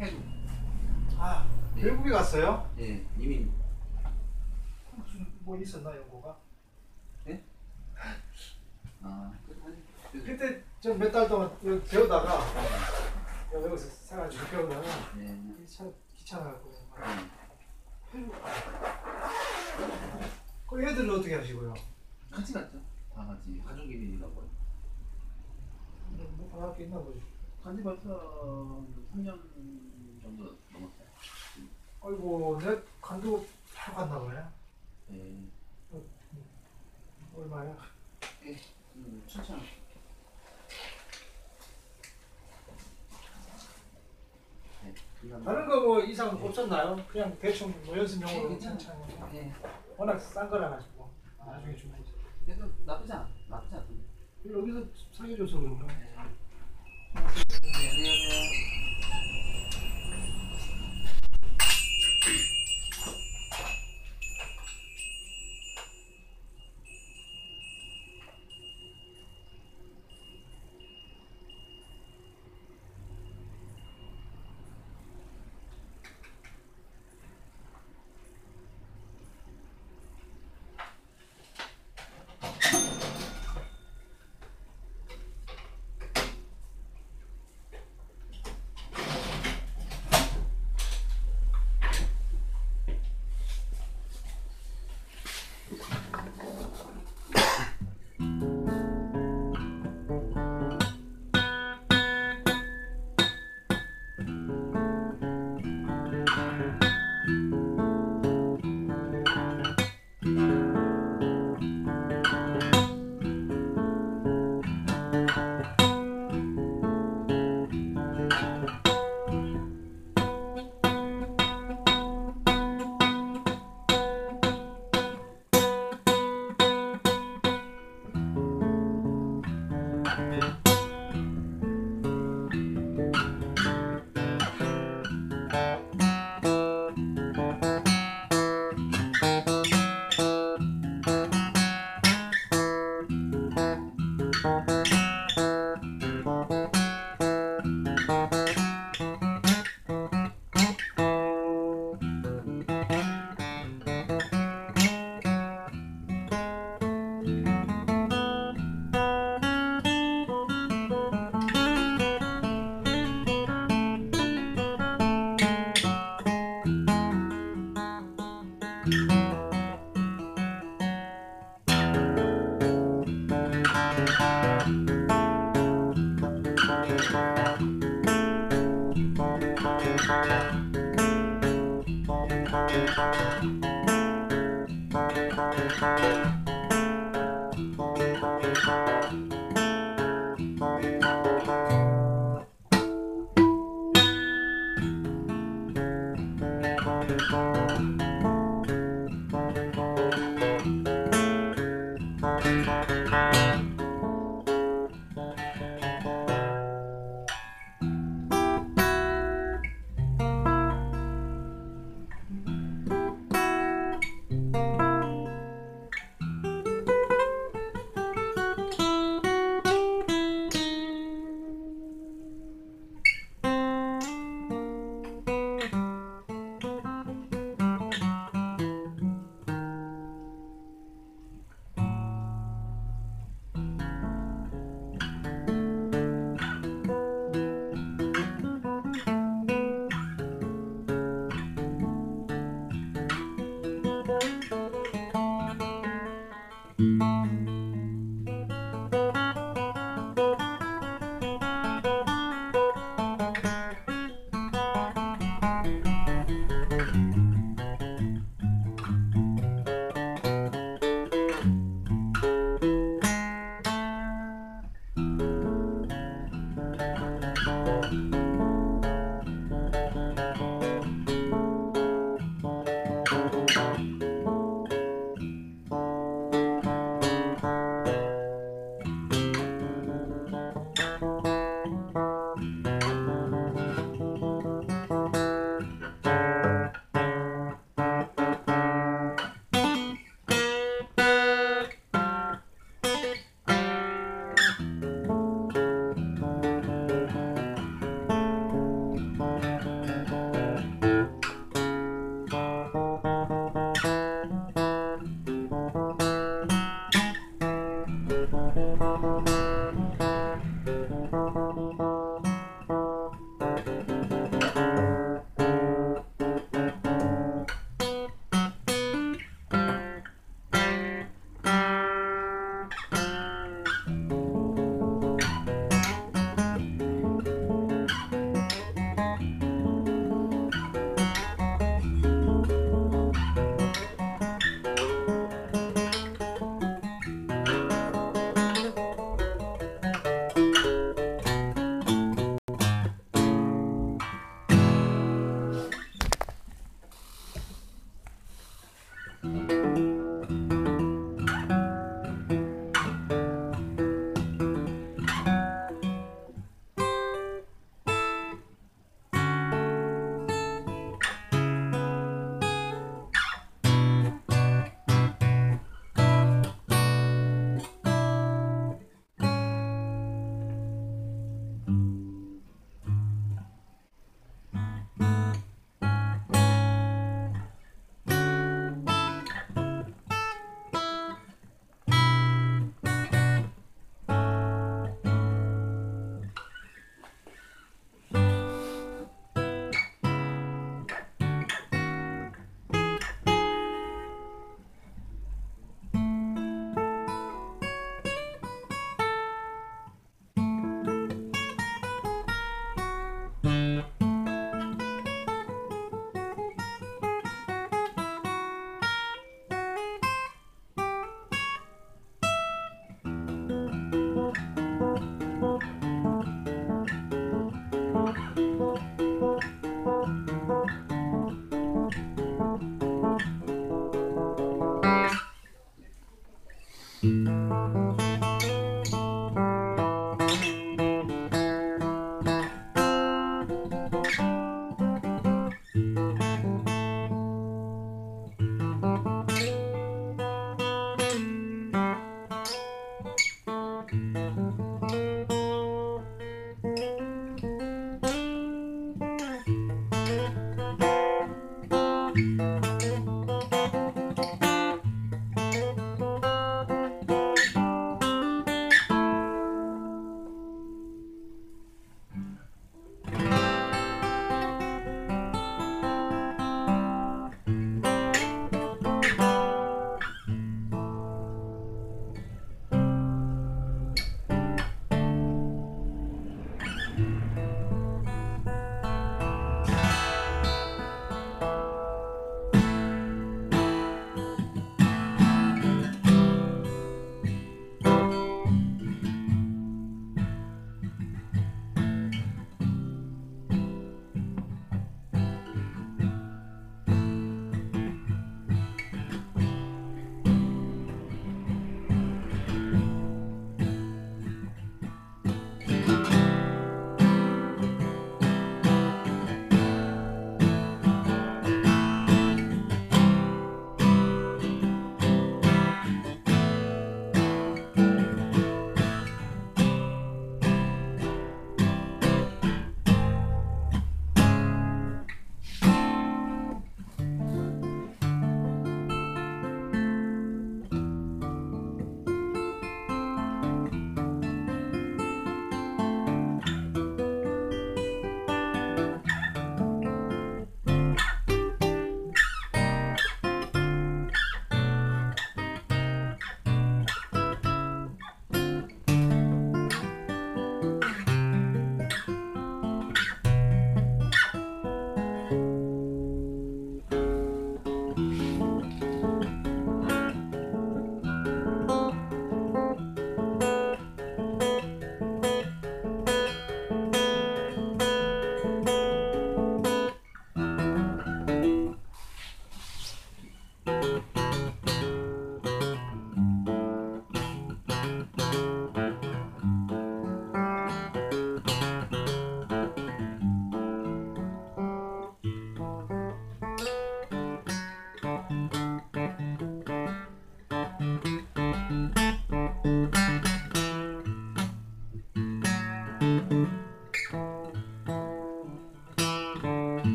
해국. 아 네. 외국에 갔어요? 예, 이민. 무슨 뭐 있었나 연구가? 아, 그, 그, 그때 좀 몇 달 동안 여기 배우다가 여기서 좀 배우다가 네. 참 귀찮아갖고 네. 그 애들은 어떻게 하시고요? 같이 갔죠. 다 같이 가족 이민이라고. 뭐 방학기 있나 보지 간지 벌써 3년 정도 넘었어요. 아이고 내 간도 다 갔나 보네 네. 얼마야? 음, 춘천. 네. 다른 거 뭐 이상 없었나요? 그냥 대충 뭐 네, 연습용으로 괜찮아요. 괜찮아요 네. 워낙 싼 거라 가지고 나중에 주면 되지 그래도 나쁘지 않아. 나쁘지 않던데. 여기서 사귀어줘서 그런가? 네. 네, 안녕하세요.